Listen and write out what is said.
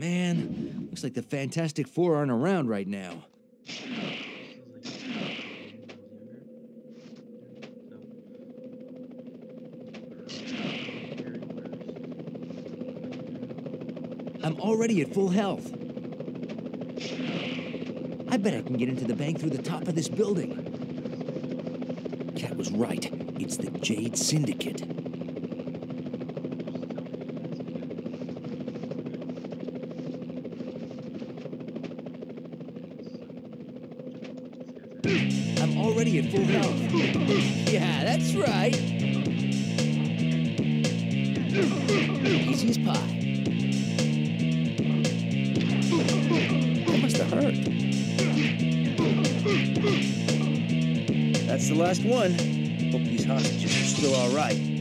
Man, looks like the Fantastic Four aren't around right now. I'm already at full health. I bet I can get into the bank through the top of this building. Cat was right. It's the Jade Syndicate. I'm already at full health. Yeah, that's right. Easy as pie. That must have hurt. That's the last one. Hope these hostages are still all right.